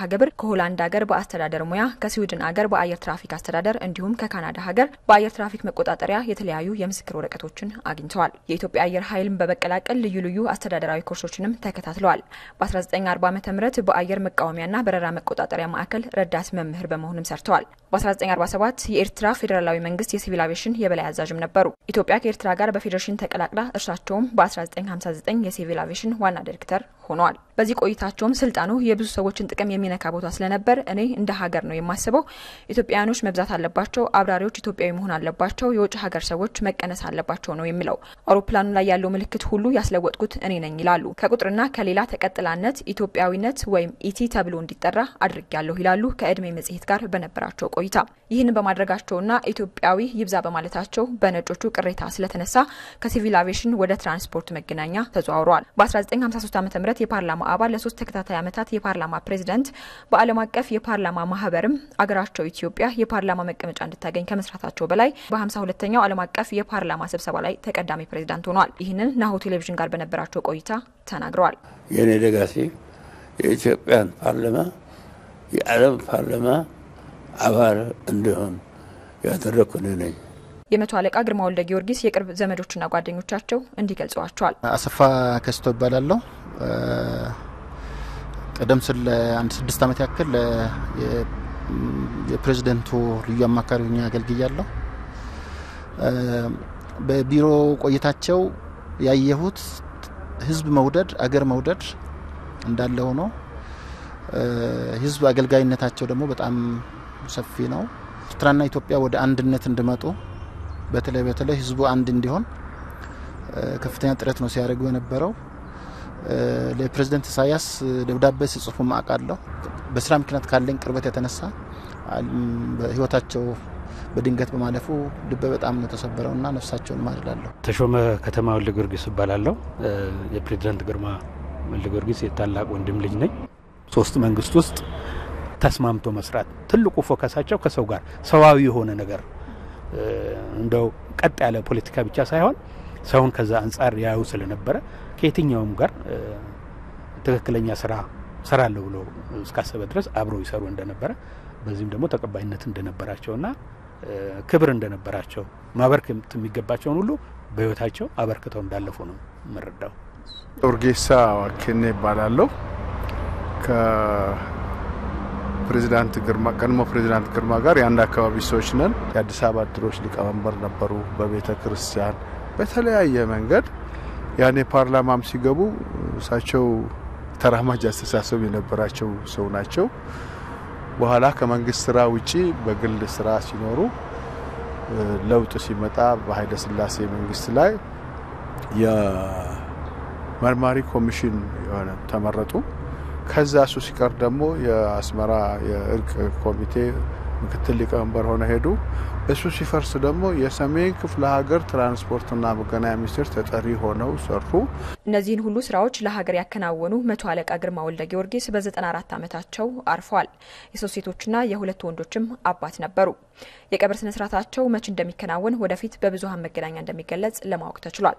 መርሃ ግብር ከሆላንድ ሀገር በአስተዳደር ሙያ፣ ከስዊድን ሀገር በአየር ትራፊክ አስተዳደር እንዲሁም ከካናዳ ሀገር በአየር ትራፊክ መቆጣጠሪያ የተለያዩ የምስክር ወረቀቶችን አግኝተዋል። የኢትዮጵያ አየር ኃይልን በመቀላቀል ልዩ ልዩ አስተዳደራዊ ኮርሶችንም ተከታትለዋል። በ1940 ዓ ም በአየር መቃወሚያና በረራ መቆጣጠሪያ ማዕከል ረዳት መምህር በመሆንም ሰርተዋል። በ1947 የኤርትራ ፌዴራላዊ መንግስት የሲቪል አቪዬሽን የበላይ አዛዥም ነበሩ። ኢትዮጵያ ከኤርትራ ጋር በፌዴሬሽን ተቀላቅላ እርሳቸውም በ1959 የሲቪል አቪዬሽን ዋና ዲሬክተር ሆነዋል። በዚህ ቆይታቸውም ስልጣኑ የብዙ ሰዎችን ጥቅም የሚነካ ቦታ ስለነበር እኔ እንደ ሀገር ነው የማስበው፣ ኢትዮጵያውያኖች መብዛት አለባቸው፣ አብራሪዎች ኢትዮጵያዊ መሆን አለባቸው፣ የውጭ ሀገር ሰዎች መቀነስ አለባቸው ነው የሚለው። አውሮፕላኑ ላይ ያለው ምልክት ሁሉ ያስለወጥኩት እኔ ነኝ ይላሉ። ከቁጥርና ከሌላ ተቀጥላነት ኢትዮጵያዊነት ወይም ኢቲ ተብሎ እንዲጠራ አድርጊያለሁ ይላሉ። ከእድሜ መጽሔት ጋር በነበራቸው ቆይታ ይህንን በማድረጋቸውና ኢትዮጵያዊ ይብዛ በማለታቸው በነጮቹ ቅሬታ ስለተነሳ ከሲቪል አቪዬሽን ወደ ትራንስፖርት መገናኛ ተዘዋውረዋል። በ1953 ዓ ም የፓርላማ አባል ለሶስት ተከታታይ ዓመታት የፓርላማ ፕሬዚደንት፣ በዓለም አቀፍ የፓርላማ ማህበርም አገራቸው ኢትዮጵያ የፓርላማ መቀመጫ እንድታገኝ ከመስራታቸው በላይ በ52ኛው ዓለም አቀፍ የፓርላማ ስብሰባ ላይ ተቀዳሚ ፕሬዚዳንት ሆኗል። ይህንን ናሁ ቴሌቪዥን ጋር በነበራቸው ቆይታ ተናግረዋል። የእኔ ደጋፊ የኢትዮጵያን ፓርላማ የዓለም ፓርላማ አባል እንዲሆን ያደረግኩ እኔ ነኝ። የመቶ አለቃ ግርማ ወልደ ጊዮርጊስ የቅርብ ዘመዶችና ጓደኞቻቸው እንዲህ ገልጸዋቸዋል። አሰፋ ከስቶ ይባላለሁ። ቀደም ሲል አንድ ስድስት ዓመት ያክል የፕሬዚደንቱ ልዩ አማካሪ ሆኜ አገልግያለሁ። በቢሮ ቆይታቸው ያየሁት ህዝብ መውደድ፣ አገር መውደድ እንዳለ ሆኖ ህዝብ አገልጋይነታቸው ደግሞ በጣም ሰፊ ነው። ኤርትራና ኢትዮጵያ ወደ አንድነት እንዲመጡ በተለይ በተለይ ህዝቡ አንድ እንዲሆን ከፍተኛ ጥረት ነው ሲያደርጉ የነበረው። ለፕሬዚደንት ኢሳያስ ደብዳቤ ሲጽፉ አውቃለሁ። በስራ ምክንያት ካለኝ ቅርበት የተነሳ ህይወታቸው በድንገት በማለፉ ልቤ በጣም ነው የተሰበረው እና ነፍሳቸውን ማርላለሁ። ተሾመ ከተማ ወልደ ጊዮርጊስ እባላለሁ። የፕሬዚዳንት ግርማ ወልደ ጊዮርጊስ የታላቅ ወንድም ልጅ ነኝ። ሶስት መንግስት ውስጥ ተስማምቶ መስራት ትልቁ ፎከሳቸው ከሰው ጋር ሰዋዊ የሆነ ነገር እንደው ቀጥ ያለ ፖለቲካ ብቻ ሳይሆን ሰውን ከዛ አንጻር ያዩ ስለነበረ ከየትኛውም ጋር ትክክለኛ ስራ ሰራለሁ ብሎ እስካሰበ ድረስ አብረው ይሰሩ እንደነበረ በዚህም ደግሞ ተቀባይነት እንደነበራቸውና ክብር እንደነበራቸው ማበርከት የሚገባቸውን ሁሉ በህይወታቸው አበርክተው እንዳለፉ ነው የምረዳው። ኦርጌሳ ዋኬኔ ይባላለሁ። ፕሬዚዳንት ግርማ ቀድሞ ፕሬዚዳንት ግርማ ጋር የአንድ አካባቢ ሰዎች ነን። የአዲስ አበባ እድሮች ሊቀመንበር ነበሩ። በቤተ ክርስቲያን በተለያየ መንገድ ያኔ ፓርላማም ሲገቡ እሳቸው ተራማጅ አስተሳሰብ የነበራቸው ሰው ናቸው። በኋላ ከመንግስት ስራ ውጪ በግል ስራ ሲኖሩ ለውጥ ሲመጣ በኃይለ ሥላሴ መንግስት ላይ የመርማሪ ኮሚሽን የሆነ ተመረጡ። ከዛ እሱ ሲቀር ደግሞ የአስመራ የእርቅ ኮሚቴ ምክትል ሊቀመንበር ሆነ ሄዱ። እሱ ሲፈርስ ደግሞ የሰሜን ክፍለ ሀገር ትራንስፖርትና መገናኛ ሚኒስቴር ተጠሪ ሆነው ሰሩ። እነዚህን ሁሉ ስራዎች ለሀገር ያከናወኑ መቶ አለቃ ግርማ ወልደ ጊዮርጊስ በ94 ዓመታቸው አርፈዋል። የሶስት ሴቶችና የሁለት ወንዶችም አባት ነበሩ። የቀብር ስነስርዓታቸው መቼ እንደሚከናወን ወደፊት በብዙሀን መገናኛ እንደሚገለጽ ለማወቅ ተችሏል።